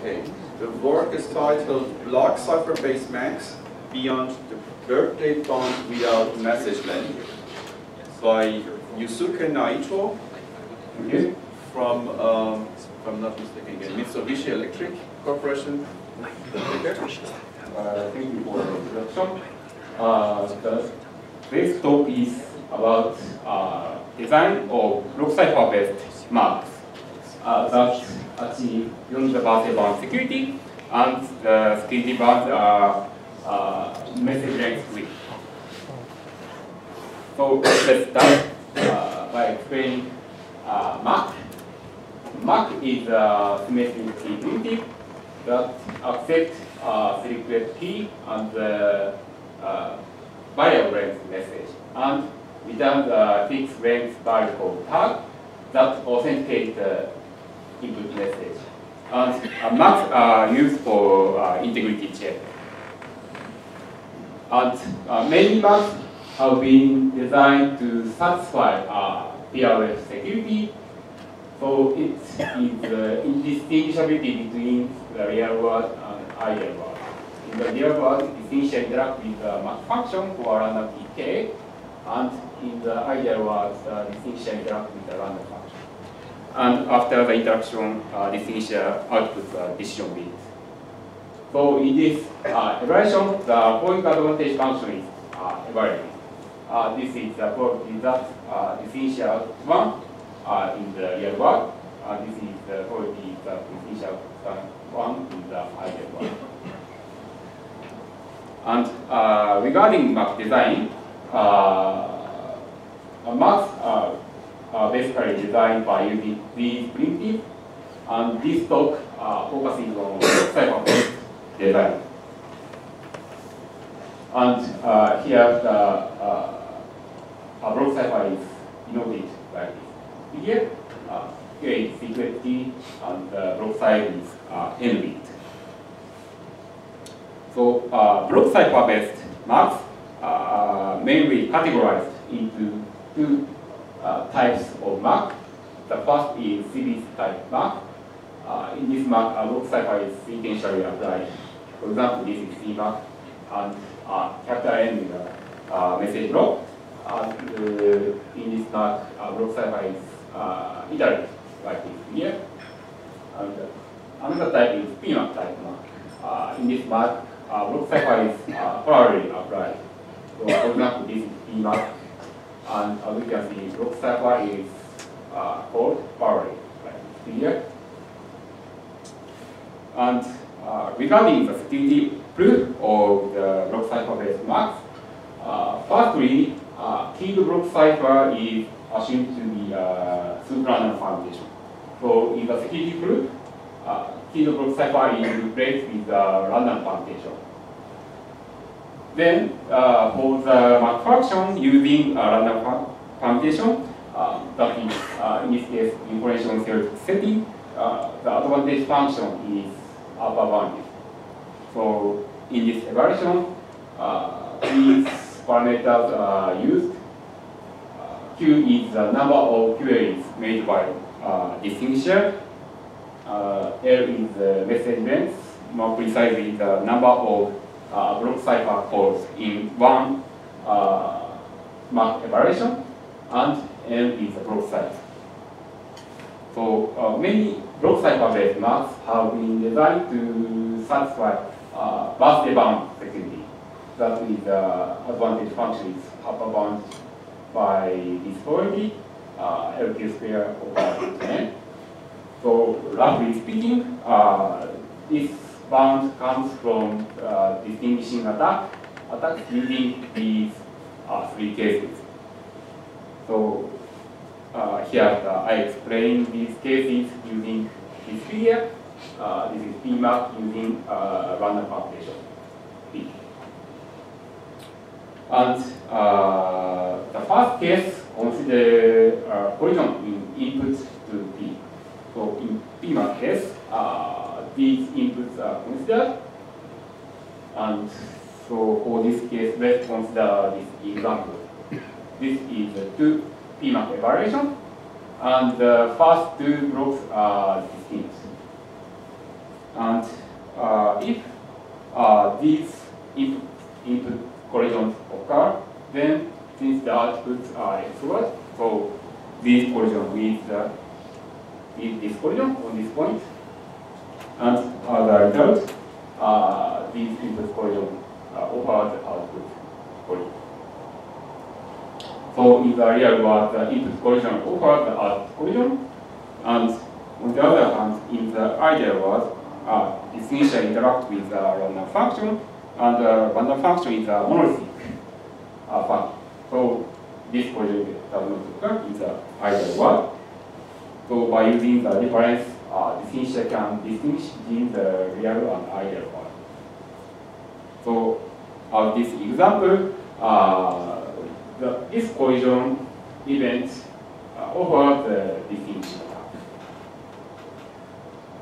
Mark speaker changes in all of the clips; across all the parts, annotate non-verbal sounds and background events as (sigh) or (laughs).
Speaker 1: Okay, the work is titled Block Cipher-Based MACs Beyond the Birthday Bound Without Message Length by Yusuke Naito
Speaker 2: Okay.
Speaker 1: from, um, if I'm not mistaken, again, Mitsubishi Electric Corporation.
Speaker 2: Uh, thank you for the introduction. Uh, the, this talk is about uh, design of block cipher-based MACs uh, that achieve universal bound security and the security bound are uh, message length width. So let's start uh, by explaining uh, MAC. MAC is a symmetric primitive that accepts uh, secret key and the uh, variable length message and returns a fixed length called tag that authenticates the input message. And MACs are used for uh, integrity check. And uh, many MACs have been designed to satisfy uh, PRF security so it is uh, indistinguishability between the real world and ideal world. In the real world, it essentially with the MAC function for random PK, and in the ideal world, uh, interact with the random function. And after the interaction, this initial output uh, decision bit. So in this uh, evaluation, the point advantage function is uh, evaluated. This is the probability that uh, this initial one in the real world. This is the probability that initial one in the ideal world. And regarding MAC design, uh, are basically designed by using these primitive, and this talk uh, focuses on cipher design. And uh, here the uh, a block cipher is denoted like this. Here, uh, here is secret key, and the block size is uh, n bit. So uh, block cipher based MACs are mainly categorized into two uh, types of MAC. The first is series type MAC. Uh, in this MAC, a block cipher is intentionally applied. For example, this is CMAC, and uh, capital N is a uh, message block. And uh, in this MAC, uh, block cipher is uh, iterative, like this here. And another type is PMAC type MAC. Uh, in this MAC, uh, block cipher is uh, parallelly applied. So, for example, this is PMAC, and as we can see, block cipher is uh, called like this here. And uh, regarding the security proof of the block cipher-based MACs, uh, firstly, uh, keyed block cipher is assumed to be a pseudorandom foundation. So in the security proof, uh, keyed block cipher is replaced with a random foundation. Then uh, for the MAC function using a random foundation, uh, that is uh, in this case information theoretic setting, uh, the advantage function is upper bounded. So in this evaluation, uh, these parameters are used. Uh, Q is the number of queries made by uh, distinguisher. Uh, L is the message length, more precisely the number of uh, block cipher calls in one uh, MAC evaluation, and N is a block size. So uh, many block cipher-based MACs have been designed to satisfy uh, birthday bound security. That is the uh, advantage function is upper bound by this probability, uh, LQ square over. So roughly speaking, uh, this bound comes from uh, distinguishing attack, attack using these uh, three cases. So uh, here uh, I explain these cases using this figure. Uh, this is PMAC using uh, random permutation. P. And the first case consider uh, collision in input to P. So in PMAC case, these inputs are considered. And so for this case, let's consider this example. This is the two PMAC evaluation, and the first two blocks are distinct. And uh, if uh, these input, input collisions occur, then since the outputs are forward, so this collision with the with this collision on this point, and as a result, uh, these input collision uh, over the output collision. So in the real world, the input collision over the output collision, and on the other hand, in the ideal world, uh, this initial interact with the random function, and the random function is a monolithic uh, function. So this collision does not occur in the ideal world. So by using the difference, uh, initial can distinguish between the real and ideal one. So of this example, uh, the, this collision event uh, over the distinction.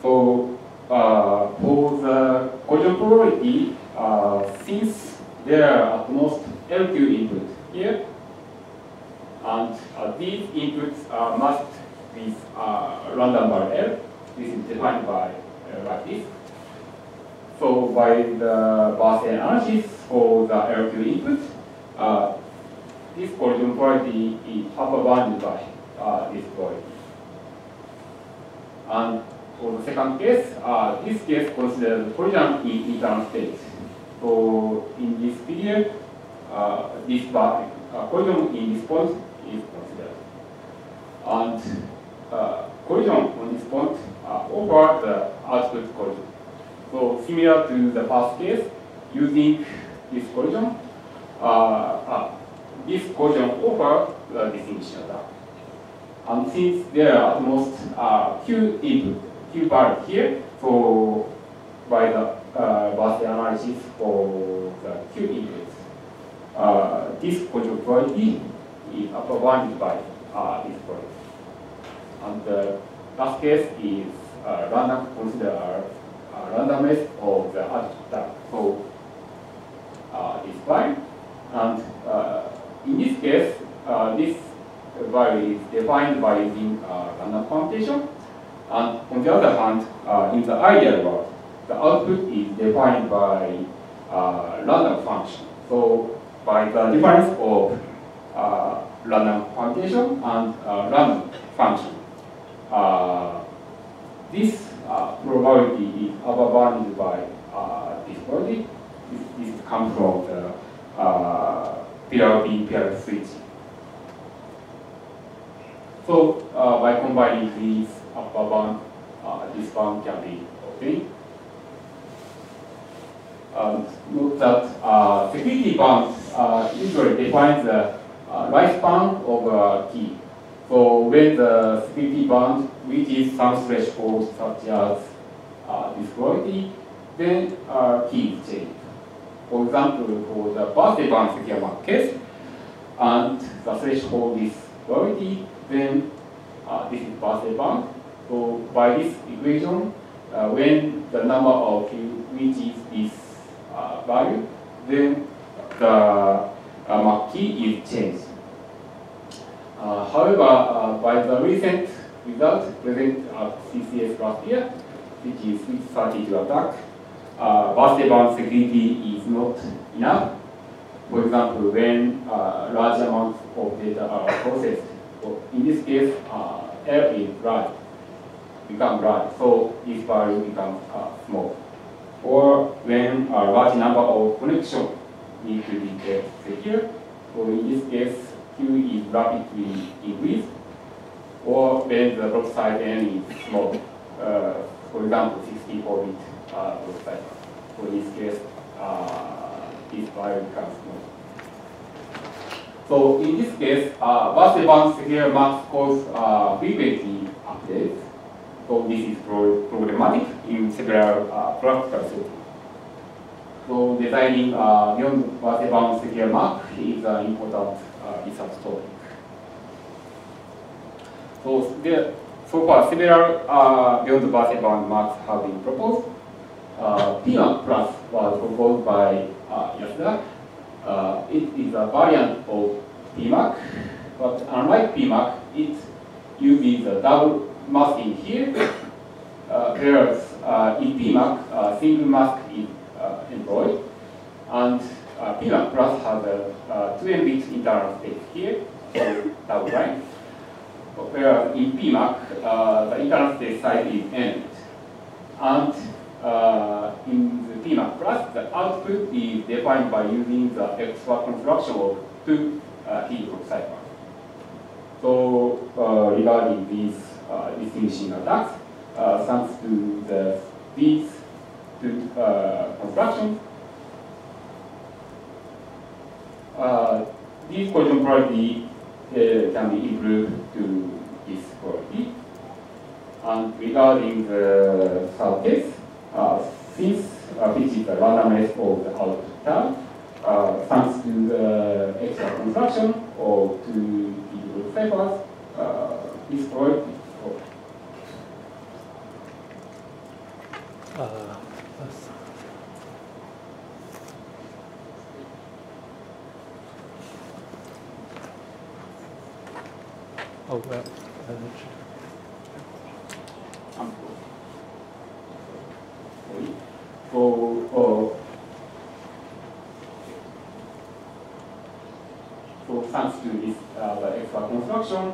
Speaker 2: So uh, for the collision probability, uh, since there are at most LQ input here, and uh, these inputs are masked with uh, random bar L, this is defined by uh, like this. So by the Barthes analysis for the LQ input, uh, this collision probability is upper bounded by uh, this probability. And for the second case, uh, this case considers collision in internal state. So in this period, uh, this bar, uh, collision in this point is considered. And uh, collision on this point uh, over the output collision. So similar to the first case, using this collision, uh, uh, this collision over the distinction attack. And since there are at most uh, Q input, Q bar here, so by the uh, analysis for the Q inputs, uh, this collision probability is upper bounded by uh, this probability. And the last case is uh, random consider uh, randomness of the attack. So uh, is fine. And uh, in this case, uh, this value is defined by using uh, random computation. And on the other hand, uh, in the ideal world, the output is defined by random function. So by the difference of random computation and random function, this uh, probability is overbounded by uh, this probability. This, this comes from the uh, PRB pair switching. So uh, by combining these upper bound, uh, this bound can be obtained. Um, note that uh, security bound uh, usually define the uh, lifespan of a key. So when the security bound reaches some threshold such as uh, this quality, then uh, key is changed. For example, for the birthday bound secure MAC case, and the threshold is quality, then uh, this is birthday bound. So by this equation, uh, when the number of Q reaches this uh, value, then the uh, key is changed. Uh, however, uh, by the recent result present at CCS last year, which is Sweet32 attack, uh, bound security is not enough. For example, when uh, large amounts of data are processed, so in this case, uh, L is large, become large, so this value becomes uh, small. Or when a large number of connections need to be kept secure, so in this case, Q is rapidly increased, or when the block size n is small, uh, for example, 64 bit uh, block size. For this case, uh, this value becomes small. So in this case, uh, birthday bound secure MACs cause uh, frequently updates. So this is pro problematic in several uh, practical settings. So designing uh, beyond birthday bound secure MAC is an important uh, topic. So so far several uh, beyond birthday bound MACs have been proposed. Uh, PMAC plus was proposed by uh, Yasuda. Uh, it is a variant of PMAC, but unlike PMAC, it uses a double masking here, uh, whereas uh, in PMAC, uh, single mask is uh, employed, and uh, PMAC plus has a uh, 2 bit internal state here, so double line. Whereas in PMAC, uh, the internal state size is n. And uh, in the PMAC plus, the output is defined by using the XOR construction of two uh, key ciphers. So uh, regarding these uh, distinguishing attacks, uh, thanks to the these two uh, constructions, uh, this collision probability uh, can be improved to this quality. And regarding the case, uh, since uh, which is the randomness of the output term, uh, thanks to the XOR construction or to the ciphers, uh, this quality
Speaker 3: Uh, let's- Oh, well, uh,
Speaker 2: So, uh, so thanks to this uh, XOR construction,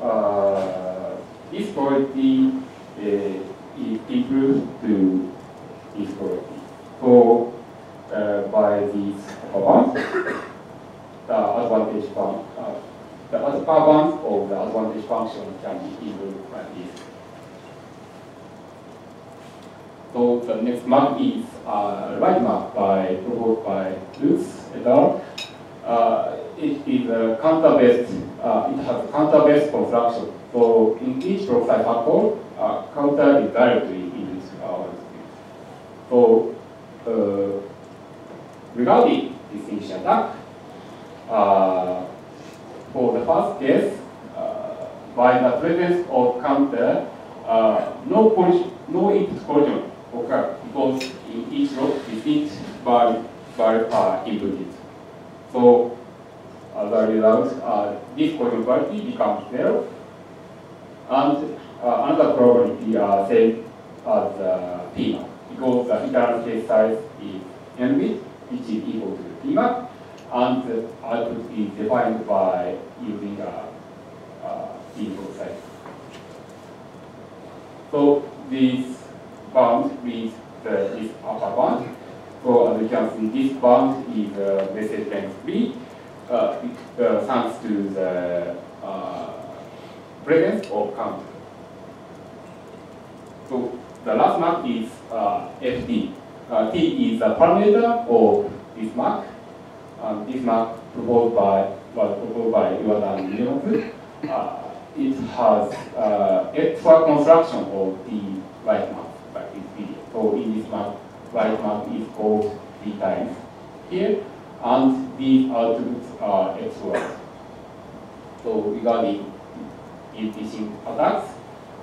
Speaker 2: uh, this quality uh, to this quality. So uh, by this upper bound, (coughs) the advantage fun, uh, the upper bound of the advantage function can be improved like this. So the next MAC is uh, LightMAC by proposed by Lutz et al. Uh, it is a counter-based, uh, it has a counter-based construction. So in each profile factor, uh, counter is directly into our So uh, regarding distinction attack, uh, for the first case, uh, by the presence of counter, uh, no collision, no input collision occur because in each row distinct bar bar are inputted. So as a result, uh, this collision probability becomes zero. And uh, another probability uh, same as uh, PMAC because the internal case size is n bit, which is equal to PMAC, and the output is defined by using a uh. So this bound means the, this upper bound. So as you can see, this bound is uh, message length 3, uh, uh, thanks to the uh, presence of count. So the last MAC is uh. Uh, T is the parameter of this MAC. Um, this MAC proposed by was proposed by Iwata and. It has uh, XOR construction of the LightMAC like this video. So in this MAC, right mark is called D times here, and these outputs are extra. So regarding phishing attacks,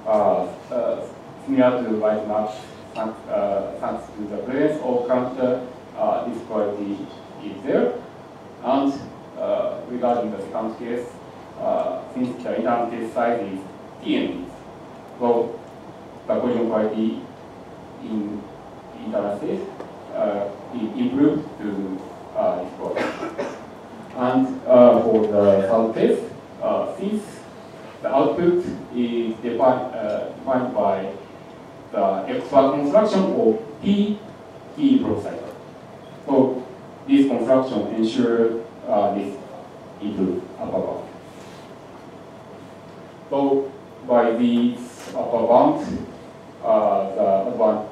Speaker 2: uh, uh, similar to LightMAC, thanks, uh, thanks to the presence of counter, uh, this quality is there. And uh, regarding the second case, uh, since the internal case size is TN, so the collision quality in state uh, improved to uh, this. And uh, for the case, uh, since the output is defined, uh, defined by the XOR construction of P key processor. So this construction ensures uh, this improved upper So by this upper bound, uh, the advan-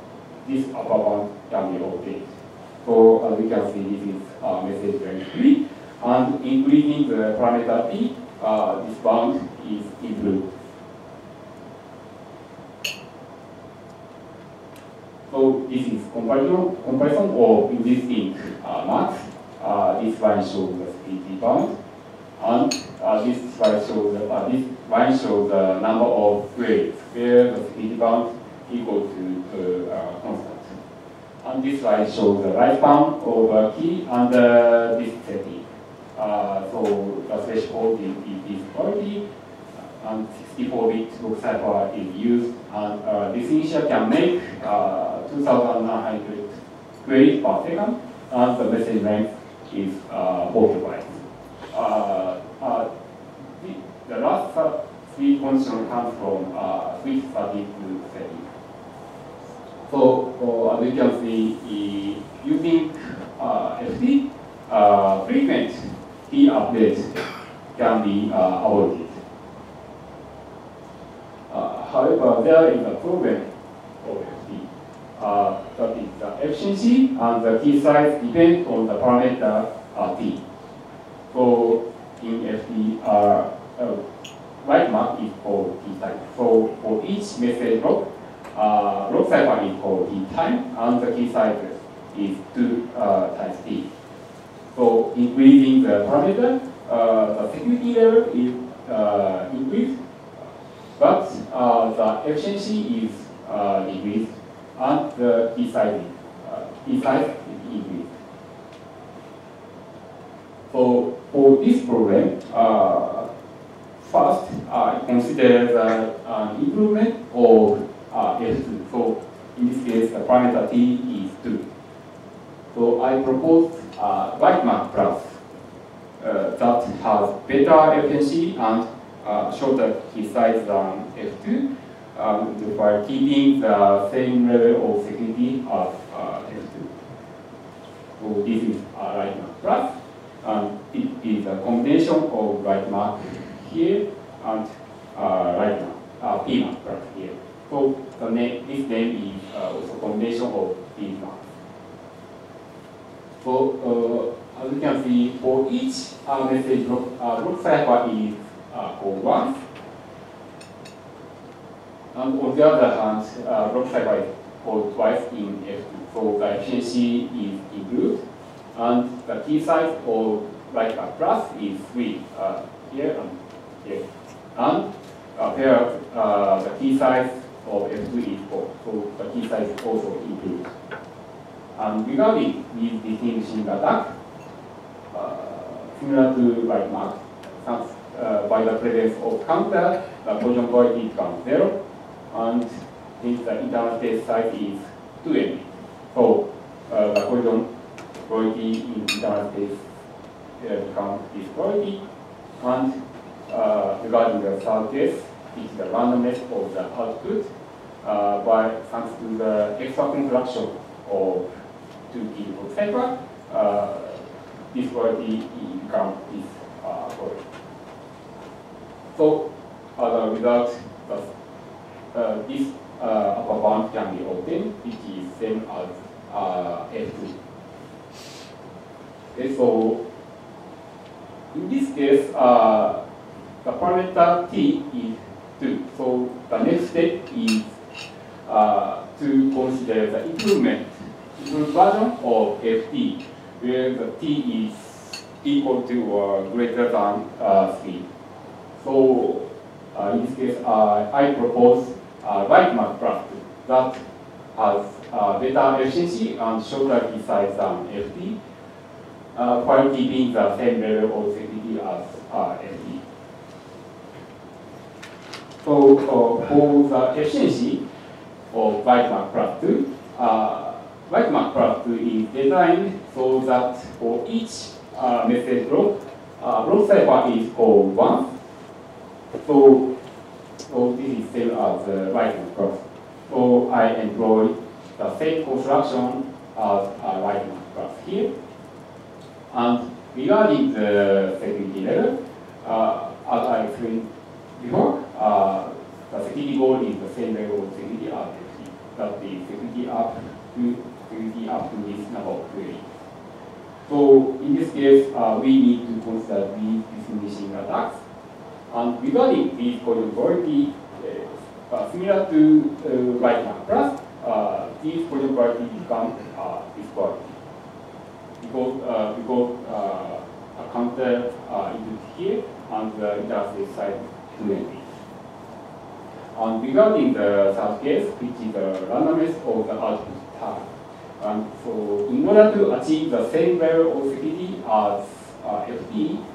Speaker 2: this upper bound can be obtained. So as we can see, this is uh, message 3, and increasing the parameter P, uh, this bound is improved. So this is comparison, comparison of existing uh, MACs. Uh, this line shows the speed bound, and uh, this slide shows the, uh, this shows the number of grades where the speed bound equal to uh, uh, constant. And this slide shows the right bound over key and uh, this setting. Uh, so the threshold is, is this quality. and 64-bit block cipher is used, and uh, this initial can make uh, 2,900 queries per second, and the message length is uh, 40 bytes. Uh, uh, the, the last three conditions come from uh, switch 30 to 30. So uh, as you can see, using uh, FT, uh, frequent key updates can be uh, avoided. Uh, however, there is a problem of FT. Uh, that is the efficiency and the key size depend on the parameter uh, t. So in FT, uh, LightMAC is for t type. So for each message block, uh, block cipher is for t time, and the key size is 2 uh, times t. So increasing the parameter, uh, the security level is uh, increased, but uh, the efficiency is uh, decreased, and the key size, uh, key size is increased. So for this problem, uh, I consider the uh, improvement of uh, F2. So in this case, the parameter t is 2. So I propose uh, LightMAC plus uh, that has better efficiency and uh, shorter key size than F2 um, while keeping the same level of security as uh, F2. So this is a uh, LightMAC plus and it is a combination of LightMAC here and uh, right now, uh, PMAC plus here. So the name, this name is uh, also combination of MACs. So uh, as you can see, for each uh, message block, uh, block cipher is uh, called once. And on the other hand, uh, block cipher is called twice in F2. So the efficiency is improved and the key size of like a plus is 3 uh, here and here. And uh, here, uh, the key size of F2 is 4, so the key size also improves. And regarding these distinguishing attack, uh, similar to LightMAC, thanks, uh, by the presence of counter, the collision probability becomes 0, and since the internal state size is 2 MB, so uh, the collision probability in internal space uh, becomes this probability. And uh, regarding the third case, it's the randomness of the output uh, by thanks to the XOR construction of two key block cipher, uh, this probability becomes this uh, probability. So a result, the, uh, this uh, upper bound can be obtained, which is same as uh, F2. Okay, so in this case, uh, the parameter t is 2. So the next step is uh, to consider the improvement, improved version of ft, where the t is equal to or greater than uh, 3. So uh, in this case, uh, I propose uh, LightMAC plus 2 that has uh, better efficiency and shorter size than ft uh, while keeping the same level of security as uh, FT. For the efficiency of LightMAC plus 2, uh, plus 2 is designed so that for each uh, message block, uh, block cipher is called once. So, so this is same as uh, LightMAC plus. So I employ the same construction as uh, LightMAC plus here. And regarding the security level, uh, as I explained before, uh, the security goal is the same level of security FT. That is security up to security up to this number of queries. So in this case, uh, we need to consider these distinguishing attacks. And regarding these collision uh, uh, similar to uh, right now, plus uh, these collision become uh, because, uh, because uh, a counter uh, input here and does the side 2 MB. And regarding the case, which is the randomness of the output tag. And so in order to achieve the same level of security as uh, FT,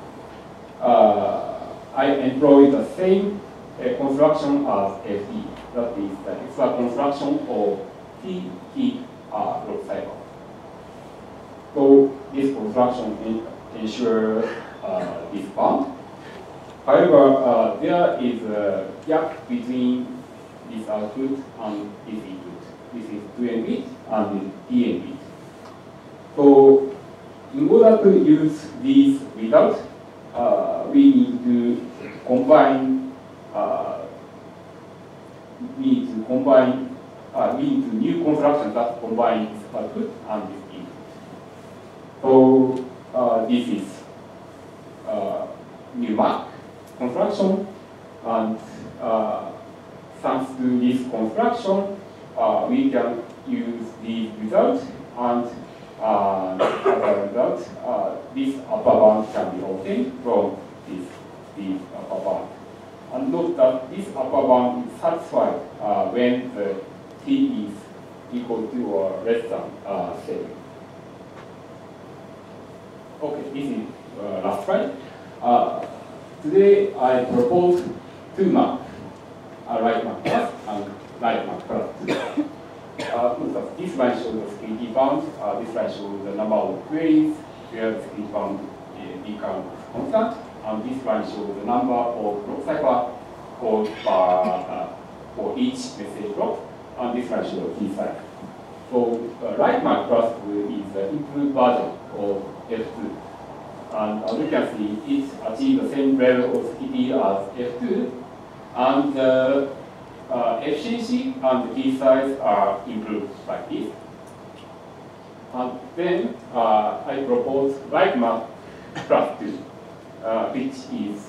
Speaker 2: uh, I employ the same a construction as FT. That is the XOR construction of T heap uh, block cycle. So this construction en- ensure uh, this bond. However, uh, there is a gap between this output and this input. This is 2n bit and dn bit. So in order to use these results, uh, we need to combine, uh, we need to combine, uh, we need to new construction that combine this output and this input. So uh, this is uh, new MAC construction, and thanks to this construction, uh, we can use these results and uh, as a result, uh, this upper bound can be obtained from this, this upper bound. And note that this upper bound is satisfied when the t is equal to or less than uh, 7. Okay, this is uh, last slide. Uh, today I propose two MACs, uh, LightMAC plus and LightMAC plus. Uh, this line shows the security bound, uh, this line shows the number of queries where the security bound uh, becomes constant, and this line shows the number of block cipher called per, uh, for each message block, and this line shows key cipher. So uh, LightMAC plus is the improved version of F2. And as you can see, it achieves the same level of security as F2, and the uh, efficiency and the key size are improved like this. And then uh, I propose LightMAC plus 2, uh, which is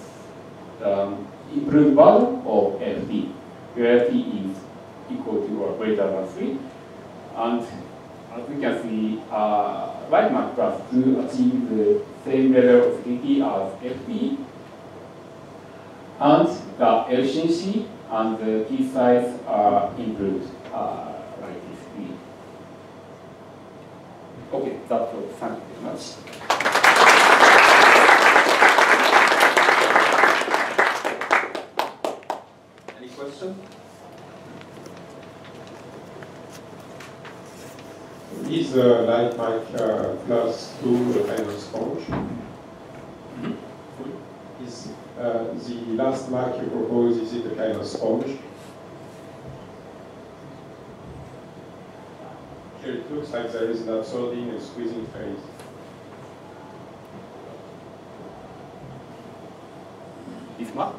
Speaker 2: um, improved version of FT, where T is equal to or greater than 3. And you can see, uh, LightMAC plus 2 achieves the same level of security as FT, and the efficiency and the key size are improved uh, like this. Okay, that's all. Thank you very much.
Speaker 1: Any question?
Speaker 4: Is uh, LightMAC uh, plus two a kind of sponge? Is uh, the last MAC you propose, is it a kind of sponge? Here it looks like there is an absorbing and squeezing phase.
Speaker 2: This mark?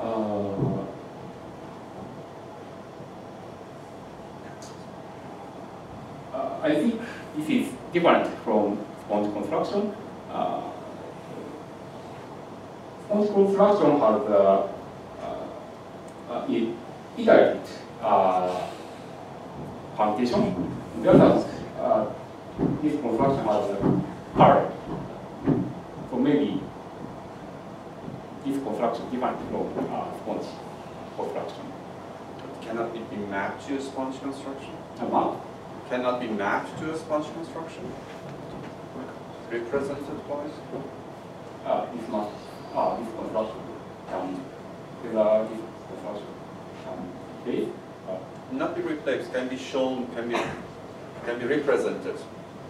Speaker 2: Uh, uh, I think this is different from sponge construction. Uh, sponge construction has uh, uh, it iterated uh, permutation, whereas uh, this construction has a parallel. So maybe this construction different from uh, sponge construction.
Speaker 1: Cannot it be mapped to a sponge construction?
Speaker 2: A map
Speaker 1: Cannot be mapped to a sponge construction? Represented by?
Speaker 2: uh, this map, uh, this construction can, whether this construction can be uh,
Speaker 1: Not be replaced, can be shown, can be, can be represented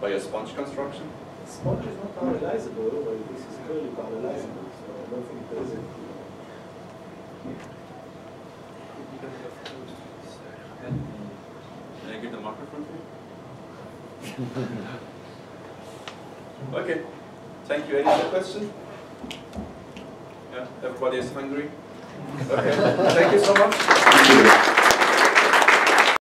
Speaker 1: by a sponge construction?
Speaker 5: Sponge is not parallelizable, but this is clearly parallelizable, so I don't think there is a. (laughs)
Speaker 1: Okay, thank you. Any other question? Yeah, everybody is hungry? Okay, thank you so much.
Speaker 2: Thank you.